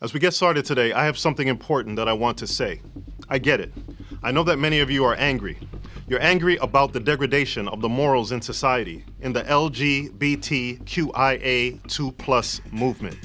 As we get started today, I have something important that I want to say. I get it. I know that many of you are angry. You're angry about the degradation of the morals in society, in the LGBTQIA2 plus movement.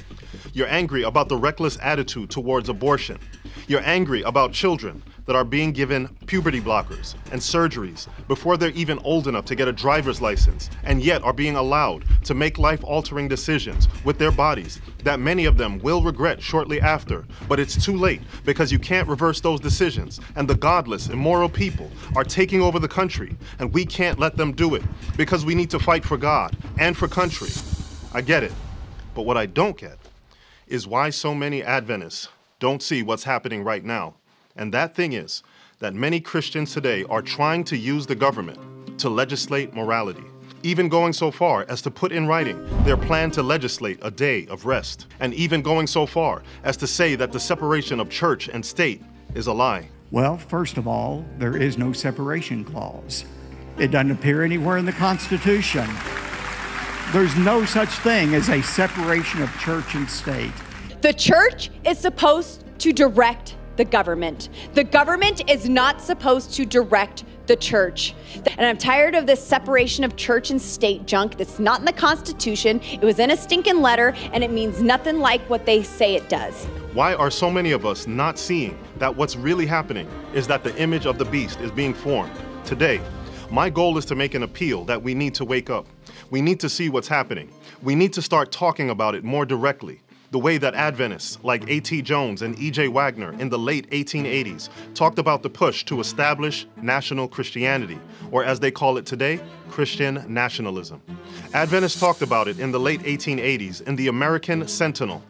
You're angry about the reckless attitude towards abortion. You're angry about children that are being given puberty blockers and surgeries before they're even old enough to get a driver's license, and yet are being allowed to make life altering decisions with their bodies that many of them will regret shortly after. But it's too late because you can't reverse those decisions, and the godless, immoral people are taking over the country, and we can't let them do it because we need to fight for God and for country. I get it. But what I don't get is why so many Adventists don't see what's happening right now and that thing is that many Christians today are trying to use the government to legislate morality, even going so far as to put in writing their plan to legislate a day of rest, and even going so far as to say that the separation of church and state is a lie. Well, first of all, there is no separation clause. It doesn't appear anywhere in the Constitution. There's no such thing as a separation of church and state. The church is supposed to direct the government. The government is not supposed to direct the church. And I'm tired of this separation of church and state junk that's not in the Constitution. It was in a stinking letter, and it means nothing like what they say it does. Why are so many of us not seeing that what's really happening is that the image of the beast is being formed? Today, my goal is to make an appeal that we need to wake up. We need to see what's happening. We need to start talking about it more directly the way that Adventists like A.T. Jones and E.J. Waggoner in the late 1880s talked about the push to establish national Christianity, or as they call it today, Christian nationalism. Adventists talked about it in the late 1880s in the American Sentinel.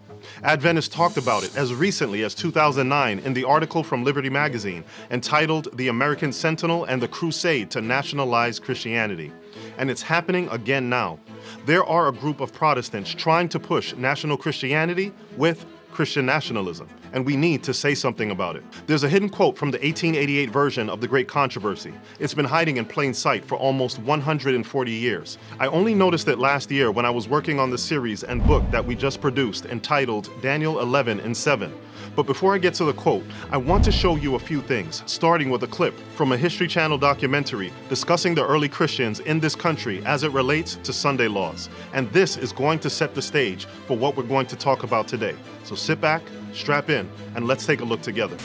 Adventists talked about it as recently as 2009 in the article from Liberty Magazine entitled The American Sentinel and the Crusade to Nationalize Christianity. And it's happening again now there are a group of Protestants trying to push national Christianity with Christian nationalism, and we need to say something about it. There's a hidden quote from the 1888 version of The Great Controversy. It's been hiding in plain sight for almost 140 years. I only noticed it last year when I was working on the series and book that we just produced entitled Daniel 11 and 7. But before I get to the quote, I want to show you a few things, starting with a clip from a History Channel documentary discussing the early Christians in this country as it relates to Sunday laws. And this is going to set the stage for what we're going to talk about today. So sit back, strap in, and let's take a look together.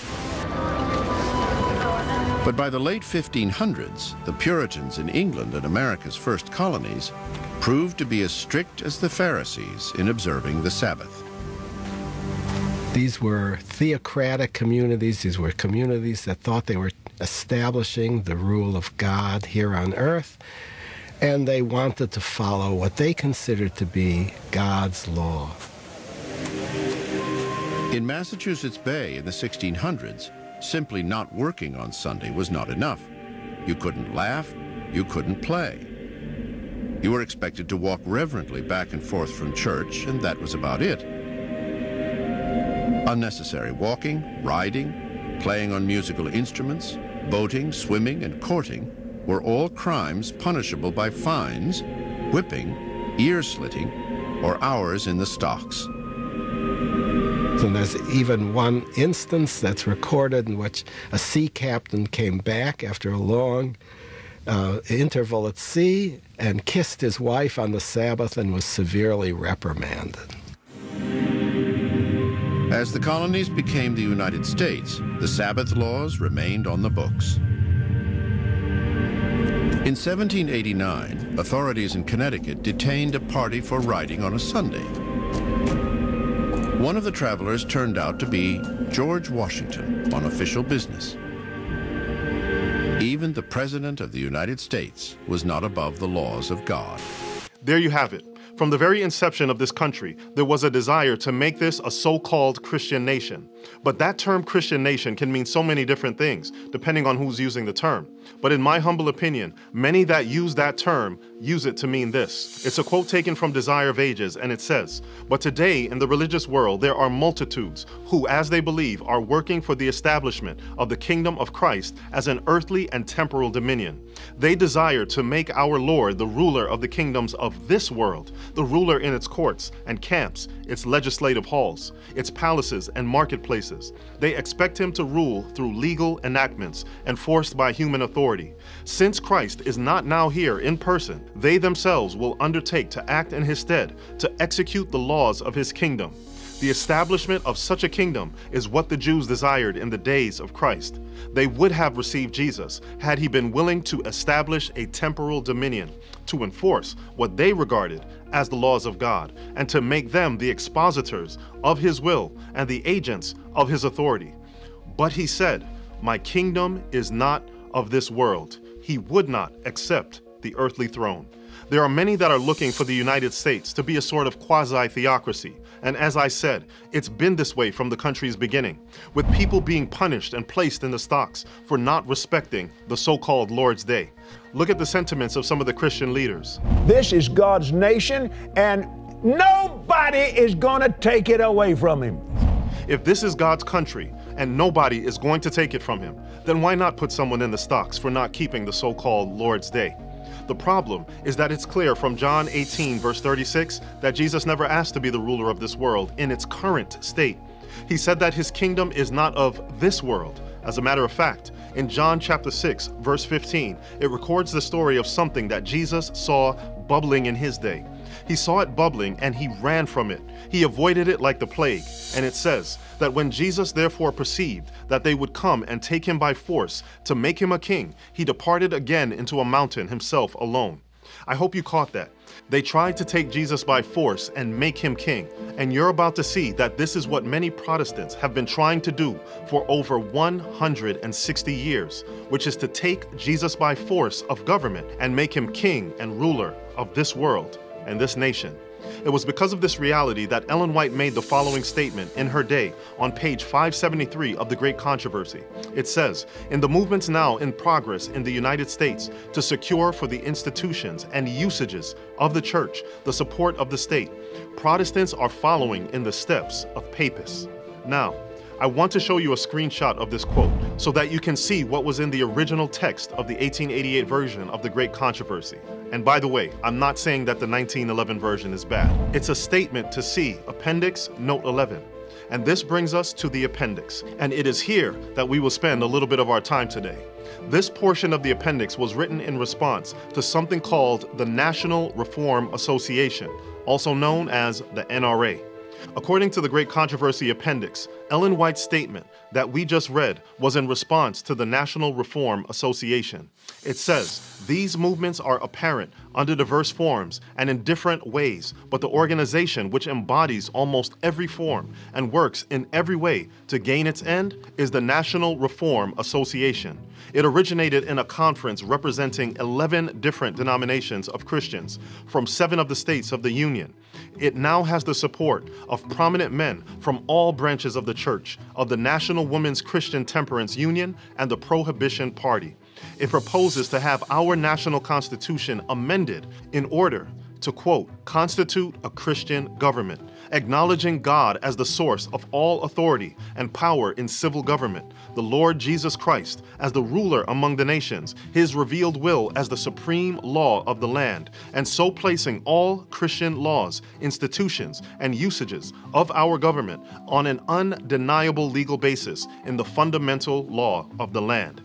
But by the late 1500s, the Puritans in England and America's first colonies proved to be as strict as the Pharisees in observing the Sabbath. These were theocratic communities. These were communities that thought they were establishing the rule of God here on earth, and they wanted to follow what they considered to be God's law. In Massachusetts Bay in the 1600s, simply not working on Sunday was not enough. You couldn't laugh, you couldn't play. You were expected to walk reverently back and forth from church, and that was about it. Unnecessary walking, riding, playing on musical instruments, boating, swimming, and courting were all crimes punishable by fines, whipping, ear slitting, or hours in the stocks. And there's even one instance that's recorded in which a sea captain came back after a long uh, interval at sea and kissed his wife on the Sabbath and was severely reprimanded. As the colonies became the United States, the Sabbath laws remained on the books. In 1789, authorities in Connecticut detained a party for riding on a Sunday. One of the travelers turned out to be George Washington on official business. Even the President of the United States was not above the laws of God. There you have it. From the very inception of this country, there was a desire to make this a so called Christian nation. But that term Christian nation can mean so many different things, depending on who's using the term. But in my humble opinion, many that use that term use it to mean this. It's a quote taken from Desire of Ages, and it says, But today in the religious world, there are multitudes who, as they believe, are working for the establishment of the kingdom of Christ as an earthly and temporal dominion. They desire to make our Lord the ruler of the kingdoms of this world, the ruler in its courts and camps, its legislative halls, its palaces and marketplaces. They expect him to rule through legal enactments enforced by human authority. Since Christ is not now here in person, they themselves will undertake to act in his stead to execute the laws of his kingdom. The establishment of such a kingdom is what the Jews desired in the days of Christ. They would have received Jesus had he been willing to establish a temporal dominion, to enforce what they regarded as the laws of God, and to make them the expositors of his will and the agents of his authority. But he said, My kingdom is not of this world. He would not accept the earthly throne. There are many that are looking for the United States to be a sort of quasi theocracy. And as I said, it's been this way from the country's beginning, with people being punished and placed in the stocks for not respecting the so called Lord's Day. Look at the sentiments of some of the Christian leaders. This is God's nation, and nobody is going to take it away from him. If this is God's country and nobody is going to take it from him, then why not put someone in the stocks for not keeping the so called Lord's Day? The problem is that it's clear from John 18, verse 36, that Jesus never asked to be the ruler of this world in its current state. He said that his kingdom is not of this world. As a matter of fact, in John chapter 6, verse 15, it records the story of something that Jesus saw bubbling in his day. He saw it bubbling and he ran from it. He avoided it like the plague. And it says that when Jesus therefore perceived that they would come and take him by force to make him a king, he departed again into a mountain himself alone. I hope you caught that. They tried to take Jesus by force and make him king. And you're about to see that this is what many Protestants have been trying to do for over 160 years, which is to take Jesus by force of government and make him king and ruler of this world and this nation. It was because of this reality that Ellen White made the following statement in her day on page 573 of The Great Controversy. It says, In the movements now in progress in the United States to secure for the institutions and usages of the church the support of the state, Protestants are following in the steps of papists. Now, I want to show you a screenshot of this quote so that you can see what was in the original text of the 1888 version of The Great Controversy. And by the way, I'm not saying that the 1911 version is bad. It's a statement to see Appendix Note 11. And this brings us to the appendix. And it is here that we will spend a little bit of our time today. This portion of the appendix was written in response to something called the National Reform Association, also known as the NRA. According to the Great Controversy Appendix, Ellen White's statement that we just read was in response to the National Reform Association. It says, These movements are apparent under diverse forms and in different ways, but the organization which embodies almost every form and works in every way to gain its end is the National Reform Association. It originated in a conference representing 11 different denominations of Christians from seven of the states of the Union. It now has the support of prominent men from all branches of the church, of the National Women's Christian Temperance Union, and the Prohibition Party. It proposes to have our national constitution amended in order to quote, constitute a Christian government, acknowledging God as the source of all authority and power in civil government, the Lord Jesus Christ as the ruler among the nations, his revealed will as the supreme law of the land, and so placing all Christian laws, institutions, and usages of our government on an undeniable legal basis in the fundamental law of the land.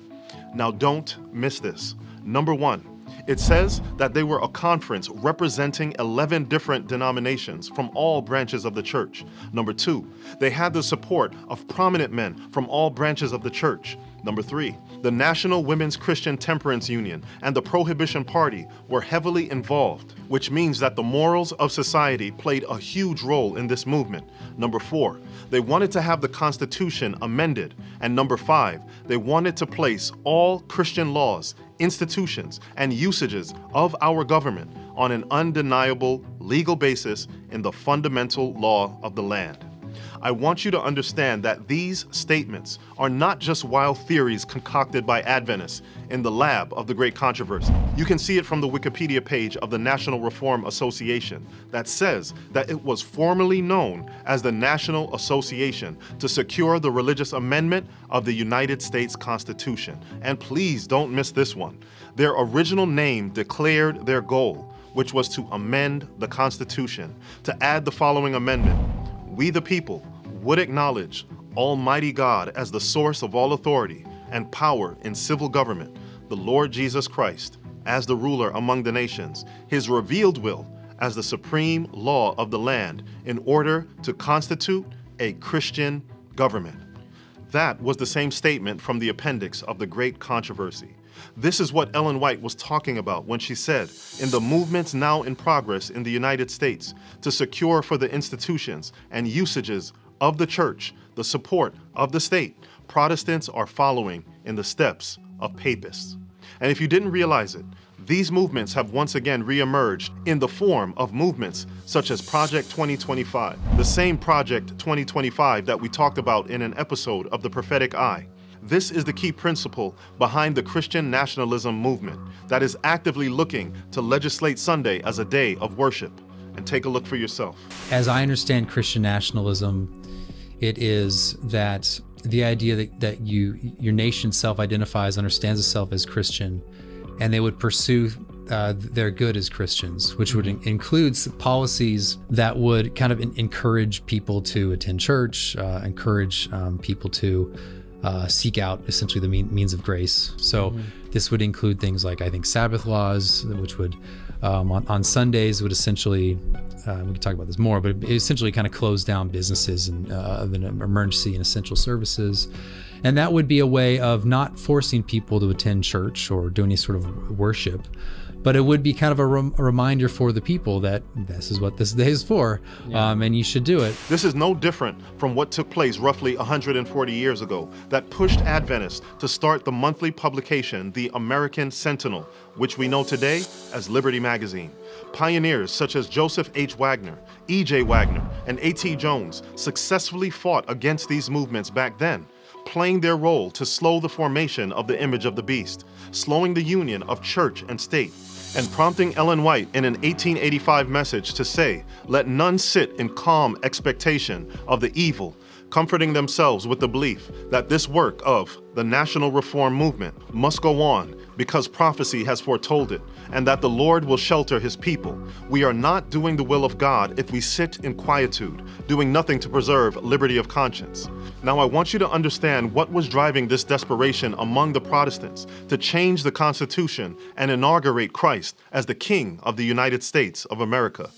Now, don't miss this. Number one, it says that they were a conference representing 11 different denominations from all branches of the church. Number two, they had the support of prominent men from all branches of the church. Number three, the National Women's Christian Temperance Union and the Prohibition Party were heavily involved, which means that the morals of society played a huge role in this movement. Number four, they wanted to have the Constitution amended. And number five, they wanted to place all Christian laws, institutions, and usages of our government on an undeniable legal basis in the fundamental law of the land. I want you to understand that these statements are not just wild theories concocted by Adventists in the lab of the great controversy. You can see it from the Wikipedia page of the National Reform Association that says that it was formerly known as the National Association to secure the religious amendment of the United States Constitution. And please don't miss this one. Their original name declared their goal which was to amend the Constitution to add the following amendment We the people would acknowledge Almighty God as the source of all authority and power in civil government, the Lord Jesus Christ as the ruler among the nations, his revealed will as the supreme law of the land in order to constitute a Christian government. That was the same statement from the appendix of the Great Controversy. This is what Ellen White was talking about when she said, in the movements now in progress in the United States to secure for the institutions and usages of the church the support of the state, Protestants are following in the steps of papists. And if you didn't realize it, these movements have once again reemerged in the form of movements such as Project 2025, the same Project 2025 that we talked about in an episode of The Prophetic Eye. This is the key principle behind the Christian nationalism movement that is actively looking to legislate Sunday as a day of worship. And take a look for yourself. As I understand Christian nationalism, it is that the idea that, that you your nation self-identifies, understands itself as Christian, and they would pursue uh, their good as Christians, which would in- include policies that would kind of in- encourage people to attend church, uh, encourage um, people to uh, seek out essentially the mean, means of grace. So mm-hmm. this would include things like I think Sabbath laws, which would um, on, on, Sundays would essentially uh, we can talk about this more, but essentially kind of close down businesses and uh, of an emergency and essential services. And that would be a way of not forcing people to attend church or do any sort of worship, but it would be kind of a, rem- a reminder for the people that this is what this day is for, yeah. um, and you should do it. This is no different from what took place roughly 140 years ago that pushed Adventists to start the monthly publication, the American Sentinel, which we know today as Liberty Magazine. Pioneers such as Joseph H. Waggoner, E.J. Waggoner, and A.T. Jones successfully fought against these movements back then playing their role to slow the formation of the image of the beast, slowing the union of church and state, and prompting Ellen White in an 1885 message to say, Let none sit in calm expectation of the evil, comforting themselves with the belief that this work of the national reform movement must go on because prophecy has foretold it, and that the Lord will shelter his people. We are not doing the will of God if we sit in quietude, doing nothing to preserve liberty of conscience. Now, I want you to understand what was driving this desperation among the Protestants to change the Constitution and inaugurate Christ as the King of the United States of America.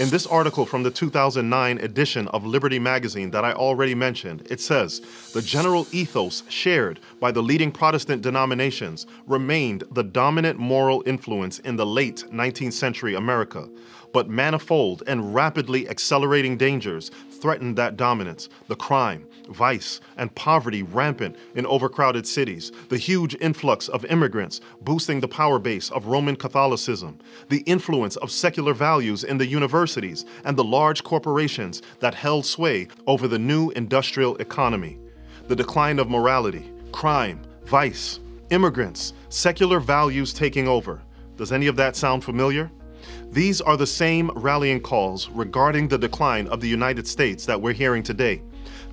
In this article from the 2009 edition of Liberty magazine that I already mentioned, it says the general ethos shared by the leading Protestant denominations remained the dominant moral influence in the late 19th century America. But manifold and rapidly accelerating dangers threatened that dominance the crime, vice, and poverty rampant in overcrowded cities, the huge influx of immigrants boosting the power base of Roman Catholicism, the influence of secular values in the universities, and the large corporations that held sway over the new industrial economy, the decline of morality, crime, vice, immigrants, secular values taking over. Does any of that sound familiar? These are the same rallying calls regarding the decline of the United States that we're hearing today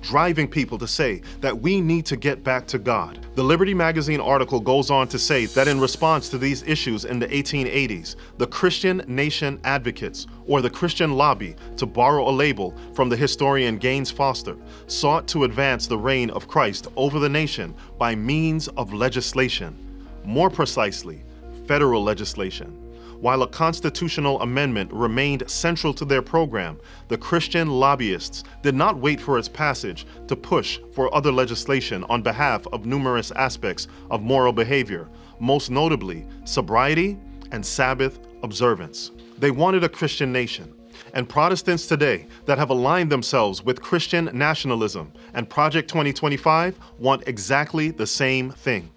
driving people to say that we need to get back to God. The Liberty Magazine article goes on to say that in response to these issues in the 1880s, the Christian Nation Advocates, or the Christian Lobby, to borrow a label from the historian Gaines Foster, sought to advance the reign of Christ over the nation by means of legislation. More precisely, federal legislation. While a constitutional amendment remained central to their program, the Christian lobbyists did not wait for its passage to push for other legislation on behalf of numerous aspects of moral behavior, most notably sobriety and Sabbath observance. They wanted a Christian nation. And Protestants today that have aligned themselves with Christian nationalism and Project 2025 want exactly the same thing.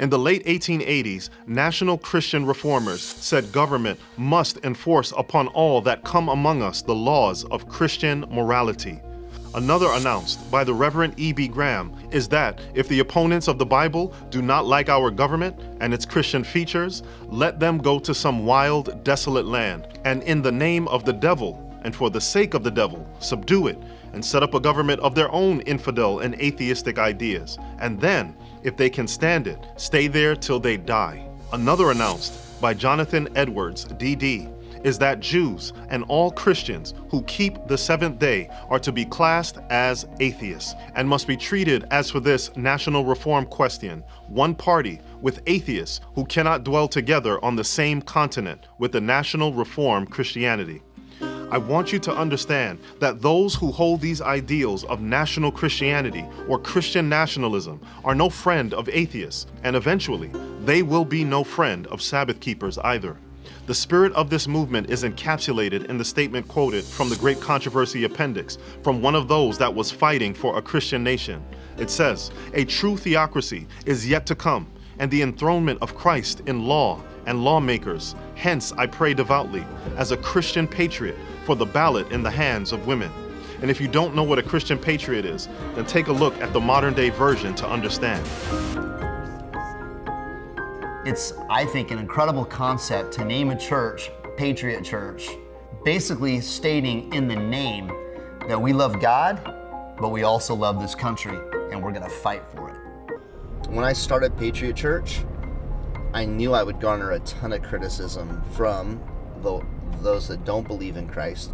In the late 1880s, national Christian reformers said government must enforce upon all that come among us the laws of Christian morality. Another announced by the Reverend E.B. Graham is that if the opponents of the Bible do not like our government and its Christian features, let them go to some wild, desolate land, and in the name of the devil and for the sake of the devil, subdue it and set up a government of their own infidel and atheistic ideas. And then, if they can stand it, stay there till they die. Another announced by Jonathan Edwards, D.D., is that Jews and all Christians who keep the seventh day are to be classed as atheists and must be treated as for this national reform question, one party with atheists who cannot dwell together on the same continent with the national reform Christianity. I want you to understand that those who hold these ideals of national Christianity or Christian nationalism are no friend of atheists, and eventually, they will be no friend of Sabbath keepers either. The spirit of this movement is encapsulated in the statement quoted from the Great Controversy Appendix from one of those that was fighting for a Christian nation. It says, A true theocracy is yet to come, and the enthronement of Christ in law and lawmakers. Hence, I pray devoutly, as a Christian patriot, for the ballot in the hands of women. And if you don't know what a Christian patriot is, then take a look at the modern day version to understand. It's, I think, an incredible concept to name a church Patriot Church, basically stating in the name that we love God, but we also love this country and we're going to fight for it. When I started Patriot Church, I knew I would garner a ton of criticism from the, those that don't believe in Christ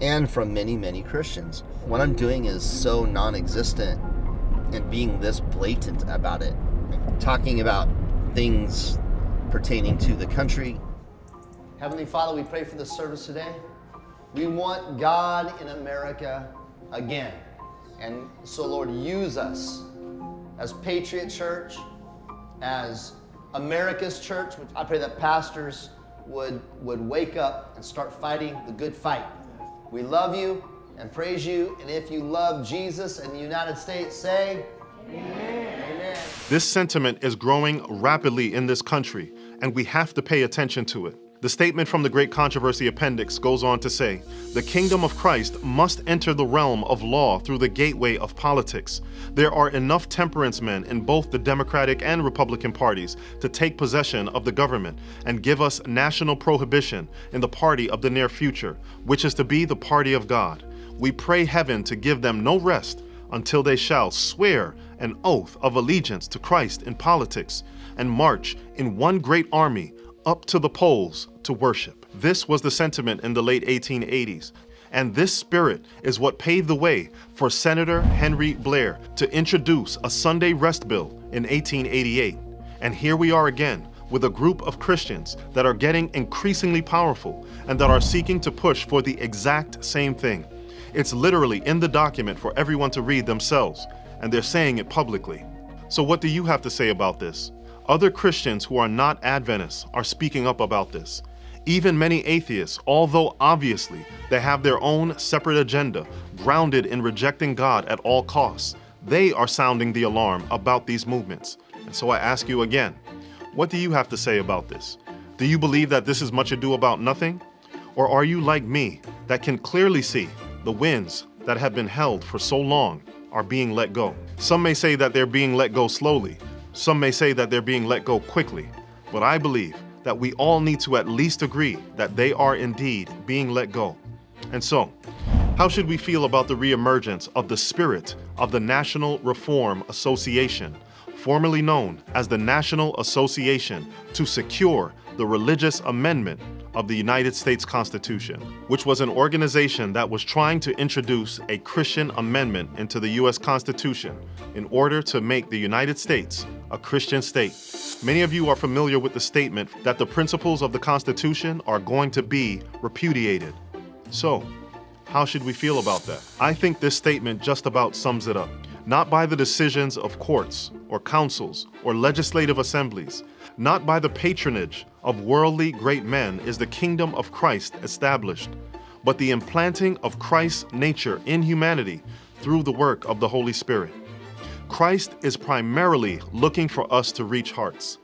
and from many, many Christians. What I'm doing is so non existent and being this blatant about it, talking about things pertaining to the country. Heavenly Father, we pray for this service today. We want God in America again. And so, Lord, use us as Patriot Church, as America's church. I pray that pastors would, would wake up and start fighting the good fight. We love you and praise you. And if you love Jesus and the United States, say, Amen. Amen. This sentiment is growing rapidly in this country, and we have to pay attention to it. The statement from the Great Controversy Appendix goes on to say The kingdom of Christ must enter the realm of law through the gateway of politics. There are enough temperance men in both the Democratic and Republican parties to take possession of the government and give us national prohibition in the party of the near future, which is to be the party of God. We pray heaven to give them no rest until they shall swear an oath of allegiance to Christ in politics and march in one great army up to the polls to worship. This was the sentiment in the late 1880s. And this spirit is what paved the way for Senator Henry Blair to introduce a Sunday rest bill in 1888. And here we are again with a group of Christians that are getting increasingly powerful and that are seeking to push for the exact same thing. It's literally in the document for everyone to read themselves, and they're saying it publicly. So, what do you have to say about this? Other Christians who are not Adventists are speaking up about this. Even many atheists, although obviously they have their own separate agenda grounded in rejecting God at all costs, they are sounding the alarm about these movements. And so I ask you again, what do you have to say about this? Do you believe that this is much ado about nothing? Or are you like me that can clearly see the winds that have been held for so long are being let go? Some may say that they're being let go slowly, some may say that they're being let go quickly, but I believe that we all need to at least agree that they are indeed being let go. And so, how should we feel about the reemergence of the spirit of the National Reform Association, formerly known as the National Association to Secure the Religious Amendment of the United States Constitution, which was an organization that was trying to introduce a Christian amendment into the U.S. Constitution in order to make the United States a Christian state. Many of you are familiar with the statement that the principles of the Constitution are going to be repudiated. So, how should we feel about that? I think this statement just about sums it up. Not by the decisions of courts or councils or legislative assemblies, not by the patronage of worldly great men is the kingdom of Christ established, but the implanting of Christ's nature in humanity through the work of the Holy Spirit. Christ is primarily looking for us to reach hearts.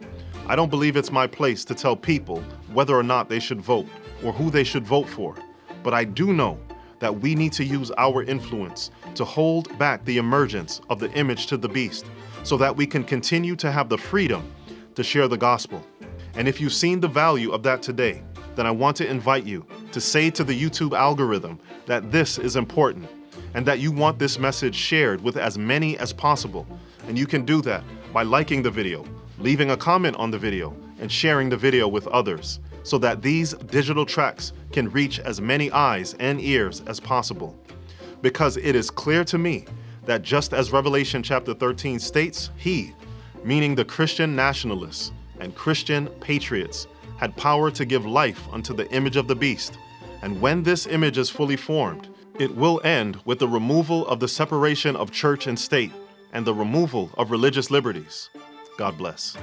I don't believe it's my place to tell people whether or not they should vote or who they should vote for, but I do know that we need to use our influence to hold back the emergence of the image to the beast so that we can continue to have the freedom to share the gospel. And if you've seen the value of that today, then I want to invite you to say to the YouTube algorithm that this is important and that you want this message shared with as many as possible. And you can do that by liking the video, leaving a comment on the video, and sharing the video with others so that these digital tracks can reach as many eyes and ears as possible. Because it is clear to me that just as Revelation chapter 13 states, he, meaning the Christian nationalists and Christian patriots, had power to give life unto the image of the beast. And when this image is fully formed, it will end with the removal of the separation of church and state and the removal of religious liberties. God bless.